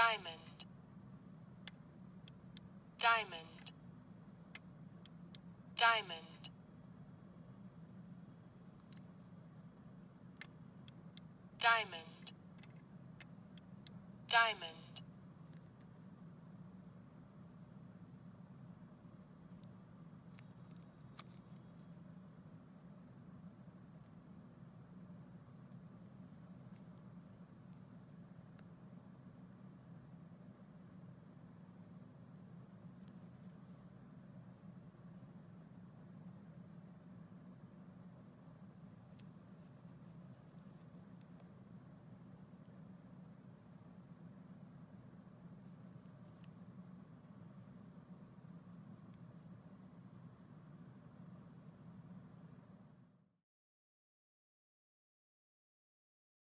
diamond. Diamond. Diamond. Diamond. Diamond.